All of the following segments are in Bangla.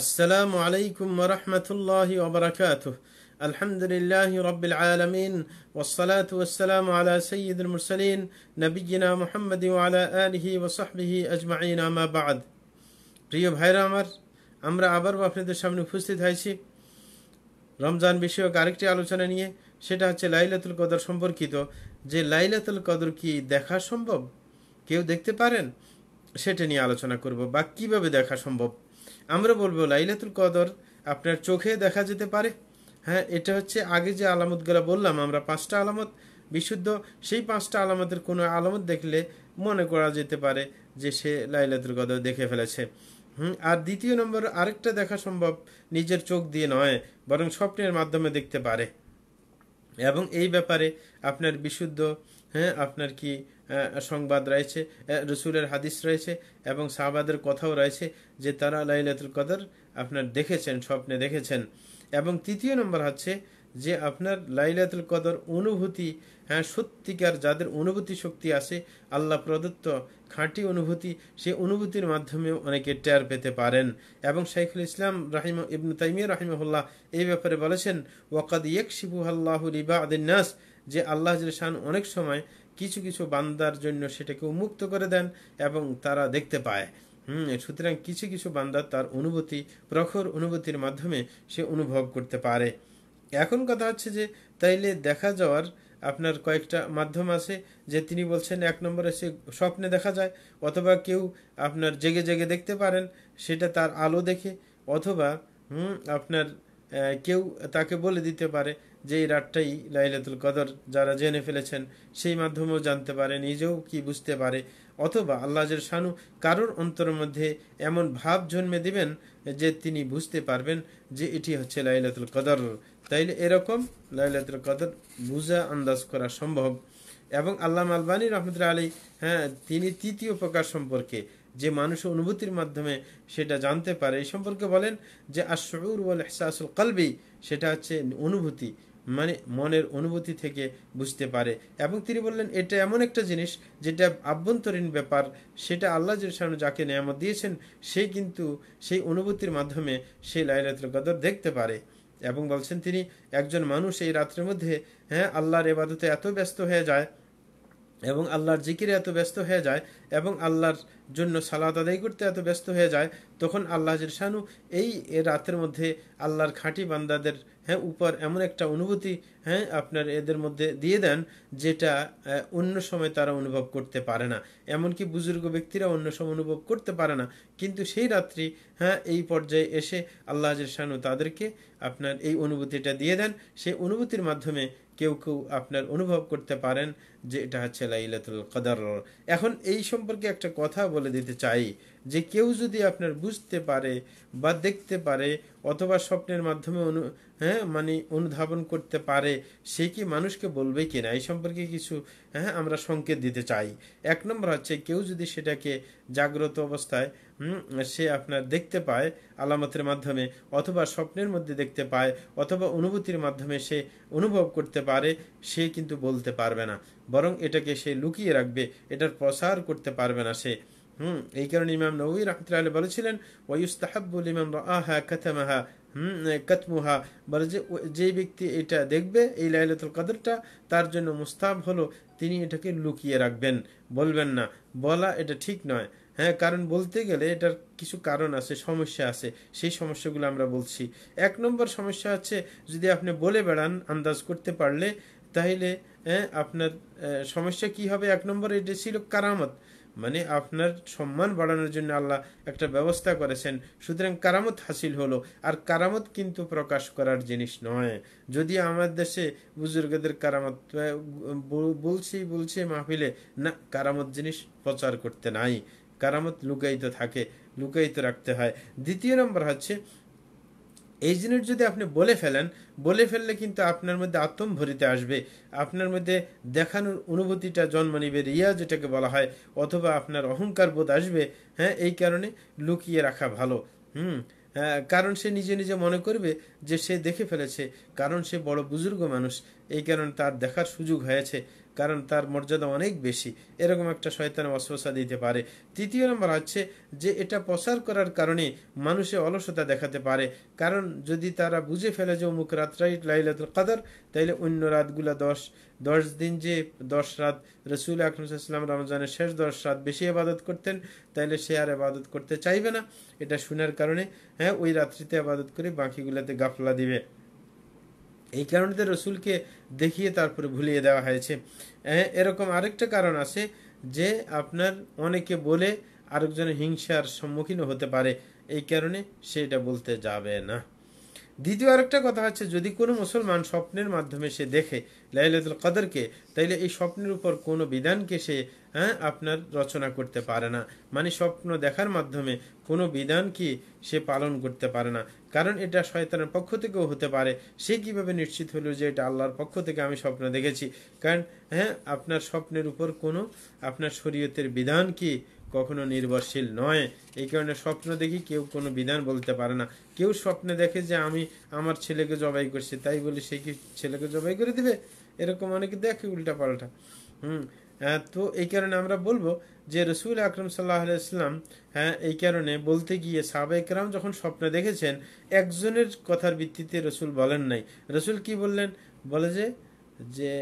আসসালামু আলাইকুম রহমতুল্লাহ ওবরাকাত আলহামদুলিল্লাহ রবিল আলমিন। ওসলাত ওসালাম আলা সঈদুল মুরসলিন। নবীনা মোহাম্মদ আলা আলহি ওসহবিহি আজমাইন আমাবাদ প্রিয় ভাইরা আমার, আমরা আবারও আপনাদের সামনে উপস্থিত হয়েছি। রমজান বিষয়ক আরেকটি আলোচনা নিয়ে, সেটা হচ্ছে লাইলাতুল কদর সম্পর্কিত। যে লাইলাতুল কদর কি দেখা সম্ভব? কেউ দেখতে পারেন? সেটা নিয়ে আলোচনা করব। বা কীভাবে দেখা সম্ভব? আমরা বলব, লাইলাতুল কদর আপনার চোখে দেখা যেতে পারে। হ্যাঁ এটা হচ্ছে আগে যে আলামতগুলো বললাম, আমরা পাঁচটা আলামত, বিশুদ্ধ, সেই পাঁচটা আলামতের কোনো আলামত দেখলে মনে করা যেতে পারে যে সে লাইলাতুল কদর দেখে ফেলেছে। হুম, আর দ্বিতীয় নম্বর, আরেকটা দেখা সম্ভব নিজের চোখ দিয়ে নয়, বরং স্বপ্নের মাধ্যমে দেখতে পারে। এবং এই ব্যাপারে আপনার বিশুদ্ধ হ্যাঁ আপনার কি সংবাদ রয়েছে রসুলের হাদিস রয়েছে এবং সাহাবাদের কথাও রয়েছে যে তারা লাইলাতুল কদর আপনার দেখেছেন, স্বপ্নে দেখেছেন। এবং তৃতীয় নম্বর হচ্ছে যে আপনার লাইলাতুল কদর অনুভূতি হ্যাঁ সত্যিকার যাদের অনুভূতি শক্তি আছে, আল্লাহ প্রদত্ত খাঁটি অনুভূতি সেই অনুভূতির মাধ্যমে অনেকে টের পেতে পারেন। এবং শাইখুল ইসলাম রাহিম, ইবনু তাইমিয়া রাহিমহুল্লাহ এই ব্যাপারে বলেছেন, ওয়াকাদ ইয়েক শিবু আল্লাহ রিবা আদিনাস যে আল্লাহ শান অনেক সময় কিছু কিছু বান্দার জন্য সেটাকে উন্মুক্ত করে দেন এবং তারা দেখতে পায়। হুম, সুতরাং কিছু কিছু বান্দা তার অনুভূতি, প্রখর অনুভূতির মাধ্যমে সে অনুভব করতে পারে। এখন কথা হচ্ছে যে, তাইলে দেখা যাওয়ার আপনার কয়েকটা মাধ্যম আছে যে তিনি বলছেন, এক নম্বরে সে স্বপ্নে দেখা যায়, অথবা কেউ আপনার জেগে জেগে দেখতে পারেন, সেটা তার আলো দেখে, অথবা, হুম, আপনার কেউ তাকে বলে দিতে পারে যে এই রাতটাই লাইলাতুল কদর যারা জেনে ফেলেছেন, সেই মাধ্যমেও জানতে পারে, নিজেও কি বুঝতে পারে। অথবা আল্লাহের শানু কারোর অন্তরের মধ্যে এমন ভাব জন্মে দিবেন যে তিনি বুঝতে পারবেন যে এটি হচ্ছে লাইলাতুল কদর। তাইলে এরকম লাইলাতুল কদর বুঝা আন্দাজ করা সম্ভব। এবং আল্লাহ আলবানী রহমতুল্লাহ আলী হ্যাঁ তিনি তৃতীয় প্রকার সম্পর্কে যে মানুষ অনুভূতির মাধ্যমে সেটা জানতে পারে, এই সম্পর্কে বলেন যে আশরুর ওয়াল এহসাসুল কালবি, সেটা হচ্ছে অনুভূতি। মানে মনের অনুভূতি থেকে বুঝতে পারে। এবং তিনি বললেন, এটা এমন একটা জিনিস যেটা আভ্যন্তরীণ ব্যাপার। সেটা আল্লাহ সামনে যাকে নিয়ামত দিয়েছেন, সে কিন্তু সেই অনুভূতির মাধ্যমে সেই লাইলাতুল কদর দেখতে পারে। এবং বলছেন তিনি, একজন মানুষ এই রাত্রের মধ্যে হ্যাঁ আল্লাহর এবাদতে এত ব্যস্ত হয়ে যায় এবং আল্লাহর জিকিরে এত ব্যস্ত হয়ে যায় এবং আল্লাহর জন্য সালাদ আদায় করতে এত ব্যস্ত হয়ে যায় তখন আল্লাহ শানু এই রাতের মধ্যে আল্লাহর খাঁটি বান্দাদের হ্যাঁ উপর এমন একটা অনুভূতি হ্যাঁ আপনার এদের মধ্যে দিয়ে দেন যেটা অন্য সময় তারা অনুভব করতে পারে না। এমনকি বুজুর্গ ব্যক্তিরা অন্য সময় অনুভব করতে পারে না। কিন্তু সেই রাত্রি হ্যাঁ এই পর্যায়ে এসে আল্লাহ শানু তাদেরকে আপনার এই অনুভূতিটা দিয়ে দেন। সেই অনুভূতির মাধ্যমে কেউ কেউ আপনার অনুভব করতে পারেন যে এটা হচ্ছে লাইলাতুল কদর। এখন এই সম্পর্কে একটা কথা বলে দিতে চাই। যে কেউ যদি আপনার বুঝতে পারে বা দেখতে পারে অথবা স্বপ্নের মাধ্যমে অনু হ্যাঁ মানে অনুধাবন করতে পারে, সে কি মানুষকে বলবে কি না এই সম্পর্কে কিছু হ্যাঁ আমরা সংকেত দিতে চাই। এক নম্বর হচ্ছে কেউ যদি সেটাকে জাগ্রত অবস্থায় সে আপনার দেখতে পায় আলামতের মাধ্যমে, অথবা স্বপ্নের মধ্যে দেখতে পায়, অথবা অনুভূতির মাধ্যমে সে অনুভব করতে পারে, সে কিন্তু বলতে পারবে না। বরং এটাকে সে লুকিয়ে রাখবে, এটার প্রসার করতে পারবে না সে। হুম, এই কারণে ইমাম নবী রহমতুল্লাহ বলেছিলেন ওয়ুস্তাহাবুল ইমাম আহা কাথামাহা হুম কাতমুহা। বলে যে যে ব্যক্তি এটা দেখবে, এই লাইলাতুল কদরটা, তার জন্য মুস্তাব হলো, তিনি এটাকে লুকিয়ে রাখবেন। বলবেন না, বলা এটা ঠিক নয়। হ্যাঁ কারণ বলতে গেলে এটার কিছু কারণ আছে, সমস্যা আছে, সেই সমস্যাগুলো আমরা বলছি। এক নম্বর সমস্যা হচ্ছে, যদি আপনি বলে বেড়ান, আন্দাজ করতে পারলে, তাহলে আপনার সমস্যা কি হবে? এক নম্বর এটা ছিল কারামত। মানে আপনার সম্মান বাড়ানোর জন্য আল্লাহ একটা ব্যবস্থা করেছেন। সুতরাং কারামত হাসিল হলো। আর কারামত কিন্তু প্রকাশ করার জিনিস নয়। যদি আমার দেশে বুজুর্গদের কারামত বলছি বলছি মাহফিলে, না, কারামত জিনিস প্রচার করতে নাই। কারামত লুকায়িত থাকে, লুকায়িত রাখতে হয়। দ্বিতীয় নম্বর হচ্ছে এই জিনিস যদি আপনি বলে ফেলেন, বলে ফেললে কিন্তু আপনার মধ্যে আত্ম ভরিতে আসবে। আপনার মধ্যে দেখানোর অনুভূতিটা জন্ম নিবে, রিয়া যেটাকে বলা হয়, অথবা আপনার অহংকার বোধ আসবে হ্যাঁ এই কারণে লুকিয়ে রাখা ভালো। হুম কারণ সে নিজে নিজে মনে করবে যে সে দেখে ফেলেছে, কারণ সে বড় বুজুর্গ মানুষ, এই কারণে তার দেখার সুযোগ হয়েছে। কারণ তার মর্যাদা অনেক বেশি। এরকম একটা শয়তান অস্বসা দিতে পারে। তৃতীয় নম্বর হচ্ছে যে এটা প্রচার করার কারণে মানুষে অলসতা দেখাতে পারে। কারণ যদি তারা বুঝে ফেলে যে অমুক রাত্রাই লাইলাতুল কাদার, তাইলে অন্য রাতগুলা দশ দশ দিন যে দশ রাত রসুল আকরমসাল্লাম রমজানের শেষ দশ রাত বেশি আবাদত করতেন, তাইলে সে আর আবাদত করতে চাইবে না। এটা শোনার কারণে হ্যাঁ ওই রাত্রিতে আবাদত করে বাকিগুলাতে গাফলা দিবে। এই কারণে রসুলকে দেখিয়ে তারপরে ভুলিয়ে দেওয়া হয়েছে। হ্যাঁ, এরকম আরেকটা কারণ আছে যে আপনার অনেকে বলে আরেকজনের হিংসার সম্মুখীন হতে পারে। এই কারণে সেটা বলতে যাবে না। দ্বিতীয় আরেকটা কথা হচ্ছে, যদি কোনো মুসলমান স্বপ্নের মাধ্যমে সে দেখে লাইলাতুল কদরকে, তাইলে এই স্বপ্নের উপর কোনো বিধানকে সে হ্যাঁ আপনার রচনা করতে পারে না। মানে স্বপ্ন দেখার মাধ্যমে কোনো বিধান কি সে পালন করতে পারে না। কারণ এটা শয়তানের পক্ষ থেকেও হতে পারে। সে কীভাবে নিশ্চিত হলো যে এটা আল্লাহর পক্ষ থেকে আমি স্বপ্ন দেখেছি? কারণ হ্যাঁ আপনার স্বপ্নের উপর কোনো, আপনার শরীয়তের বিধান কি কখনো নির্ভরশীল নয়। এই কারণে স্বপ্ন দেখি কেউ কোনো বিধান বলতে পারে না। কেউ স্বপ্নে দেখে যে আমি আমার ছেলেকে জবাই করছি, তাই বলে সে কি ছেলেকে জবাই করে দিবে? এরকম অনেকে দেখে উল্টা পাল্টা হুম তো এই কারণে আমরা বলব যে রসুল আকরম সাল্লাহ ইসলাম হ্যাঁ এই কারণে বলতে গিয়ে সাবেকরাম যখন স্বপ্নে দেখেছেন, একজনের কথার ভিত্তিতে রসুল বলেন নাই। রসুল কি বললেন? বলে যে যে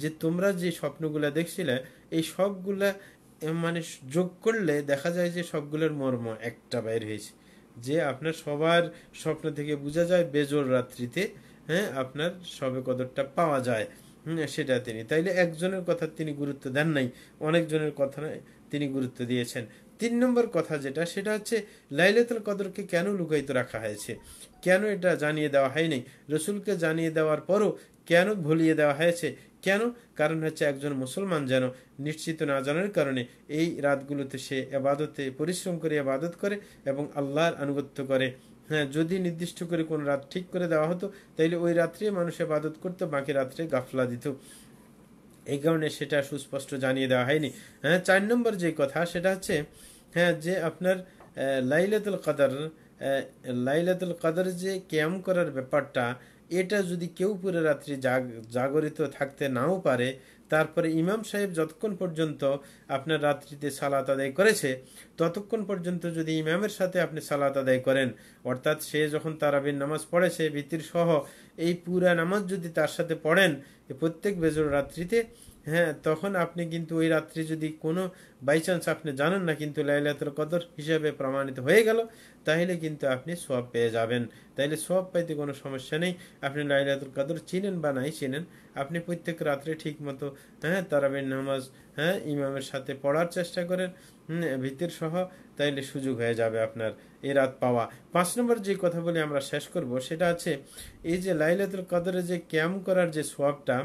যে তোমরা যে স্বপ্নগুলা দেখছিলে, এই সবগুলা মানে যোগ করলে দেখা যায় যে সবগুলোর মর্ম একটা বাইর হয়েছে। যে আপনার সবার স্বপ্ন থেকে বোঝা যায় বেজোর রাত্রিতে হ্যাঁ আপনার সবে কদরটা পাওয়া যায় সেটা তিনি। তাইলে একজনের কথা তিনি গুরুত্ব দেন নাই, অনেকজনের কথা তিনি গুরুত্ব দিয়েছেন। তিন নম্বর কথা যেটা, সেটা হচ্ছে লাইলাতুল কদরকে কেন লুকায়িত রাখা হয়েছে? কেন এটা জানিয়ে দেওয়া হয়নি? রসুলকে জানিয়ে দেওয়ার পরও কেন ভুলিয়ে দেওয়া হয়েছে? কেন? কারণ হচ্ছে একজন মুসলমান যেন নিশ্চিত না জানার কারণে এই রাতগুলোতে সে আবাদতে পরিশ্রম করে আবাদত করে এবং আল্লাহর আনুগত্য করে। হ্যাঁ যদি নির্দিষ্ট করে কোন রাত ঠিক করে দেওয়া হতো, তাইলে ওই রাত্রে মানুষ আবাদত করতো, বাকি রাত্রে গাফলা দিত। এই কারণে সেটা সুস্পষ্ট জানিয়ে দেওয়া হয়নি। হ্যাঁ চার নম্বর যে কথা, সেটা হচ্ছে হ্যাঁ যে আপনার লাইলাতুল কাদার লাইলাতুল কাদার যে ক্যাম করার ব্যাপারটা এটা যদি কেউ পুরো রাত্রি জাগ, জাগরিত থাকতে নাও পারে, তারপরে ইমাম সাহেব যতক্ষণ পর্যন্ত আপনার রাত্রিতে সালাত আদায় করেছে, ততক্ষণ পর্যন্ত যদি ইমামের সাথে আপনি সালাত আদায় করেন, অর্থাৎ সে যখন তারাবির নামাজ পড়েছে ভিত্তির সহ এই পুরা নামাজ যদি তার সাথে পড়েন প্রত্যেক বেজর রাত্রিতে হ্যাঁ তখন আপনি কিন্তু ওই রাত্রি যদি কোনো বাই চান্স আপনি জানেন না কিন্তু লাইলাতুল কদর হিসাবে প্রমাণিত হয়ে গেল, তাহলে কিন্তু আপনি সব পেয়ে যাবেন। তাইলে সব পাইতে কোনো সমস্যা নেই। আপনি লাইলাতুল কদর চিনেন বা নাই চিনেন, আপনি প্রত্যেক রাত্রে ঠিক মতো হ্যাঁ তারাবের নামাজ হ্যাঁ ইমামের সাথে পড়ার চেষ্টা করেন ভিতর সহ, তাইলে সুযোগ হয়ে যাবে আপনার এ রাত পাওয়া। পাঁচ নম্বর যে কথা বলে আমরা শেষ করব, সেটা আছে, এই যে লাইলাতুল কদরে যে ক্যাম্প করার যে সোয়াবটা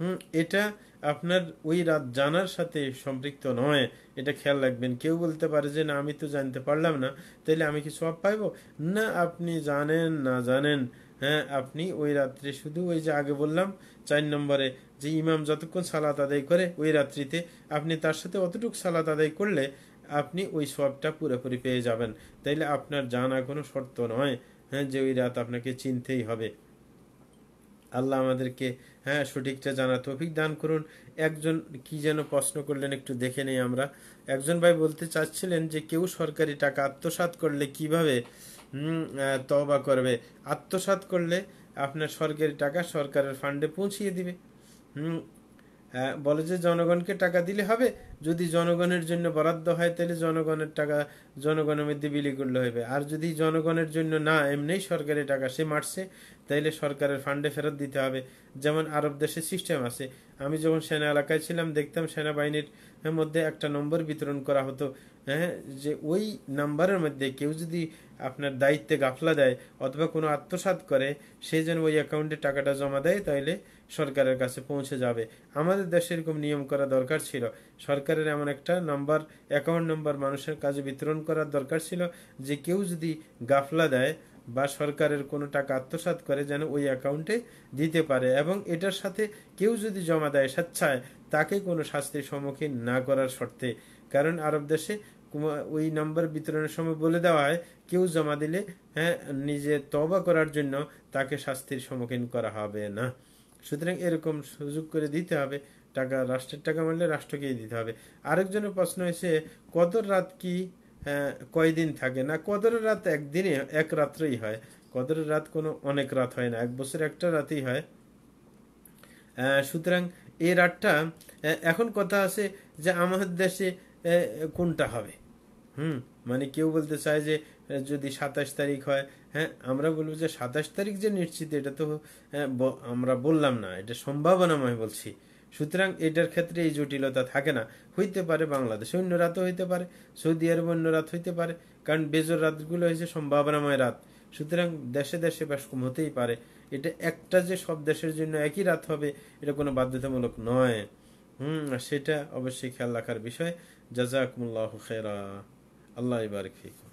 হুম, এটা আপনার ওই রাত জানার সাথে সম্পৃক্ত নয়। এটা খেয়াল রাখবেন। কেউ বলতে পারে যে, না, আমি তো জানতে পারলাম না। তাহলে আমি কি সব পাইব? না, আপনি জানেন, না জানেন। হ্যাঁ আপনি ওই রাত্রে শুধু ওই যে আগে বললাম, চার নম্বরে যে ইমাম যতক্ষণ সালাত আদায় করে, ওই রাত্রিতে আপনি তার সাথে অতটুকু সালাত আদায় করলে আপনি ওই সবটা পুরোপুরি পেয়ে যাবেন। তাইলে আপনার জানা কোনো শর্ত নয় হ্যাঁ যে ওই রাত আপনাকে চিনতেই হবে। আল্লাহ আমাদেরকে হ্যাঁ সঠিকটা জানা তৌফিক দান করুন। একজন কি যেন প্রশ্ন করলেন, একটু দেখে নেই আমরা। একজন ভাই বলতে চাচ্ছিলেন যে, কেউ সরকারি টাকা আত্মসাত করলে কীভাবে তবা করবে? আত্মসাত করলে আপনার সরকারি টাকা সরকারের ফান্ডে পৌঁছিয়ে দিবে। হুম বলে যে, জনগণকে টাকা দিলে হবে যদি জনগণের জন্য বরাদ্দ হয়, তাহলে জনগণের টাকা জনগণের মধ্যে বিলি করলে হবে। আর যদি জনগণের জন্য না, এমনি সরকারি টাকা সে মারছে তাইলে সরকারের ফান্ডে ফেরত দিতে হবে। যেমন আরব দেশে সিস্টেম আছে। আমি যখন সেনা এলাকায় ছিলাম, দেখতাম সেনাবাহিনীর মধ্যে একটা নম্বর বিতরণ করা হতো। হ্যাঁ যে ওই নাম্বারের মধ্যে কেউ যদি আপনার দায়িত্বে গাফলা দেয় অথবা কোনো আত্মসাত করে, সে যেন ওই অ্যাকাউন্টে টাকাটা জমা দেয় তাইলে সরকারের কাছে পৌঁছে যাবে। আমাদের দেশে এরকম নিয়ম করা দরকার ছিল। সরকারের এমন একটা নাম্বার অ্যাকাউন্ট নাম্বার মানুষের কাজে বিতরণ করার দরকার ছিল যে কেউ যদি গাফলা দেয় বা সরকারের কোনো টাকা আত্মসাত করে যেন ওই অ্যাকাউন্টে দিতে পারে এবং এটার সাথে কেউ যদি জমা দেয় স্বেচ্ছায়, তাকে কোনো শাস্তির সম্মুখীন না করার শর্তে। কারণ আরব দেশে ওই নাম্বার বিতরণের সময় বলে দেওয়া হয়, কেউ জমা দিলে হ্যাঁ নিজে তবা করার জন্য তাকে শাস্তির সম্মুখীন করা হবে না। সুতরাং এরকম সুযোগ করে দিতে হবে। টাকা রাষ্ট্রের টাকা মারলে রাষ্ট্রকেই দিতে হবে। আরেকজনের প্রশ্ন হয়েছে কদর রাত কি আহ, কয়দিন থাকে? না কদরের রাত একদিনে এক রাত্রেই হয়। কদরের রাত কোনো অনেক রাত হয় না এক বছর একটা রাতেই হয়। সুতরাং এই রাতটা এখন কথা আছে যে আমাদের দেশে কোনটা হবে? হুম মানে কেউ বলতে চায় যে যদি সাতাশ তারিখ হয় হ্যাঁ আমরা বলব যে সাতাশ তারিখ যে নিশ্চিত এটা তো আমরা বললাম না এটা সম্ভাবনাময় বলছি। সুতরাং এটার ক্ষেত্রে এই জটিলতা থাকে না। হইতে পারে বাংলাদেশে অন্য রাতও হইতে পারে, সৌদি আরব অন্য রাত হইতে পারে, কারণ বেজর রাতগুলো হয়েছে সম্ভাবনাময় রাত। সুতরাং দেশে দেশে বেশ কম হতেই পারে। এটা একটা যে সব দেশের জন্য একই রাত হবে, এটা কোনো বাধ্যতামূলক নয়। হুম সেটা অবশ্যই খেয়াল রাখার বিষয়। জাজাকুমুল্লাহ খেরা আল্লাহ ইবারিক ফিকুম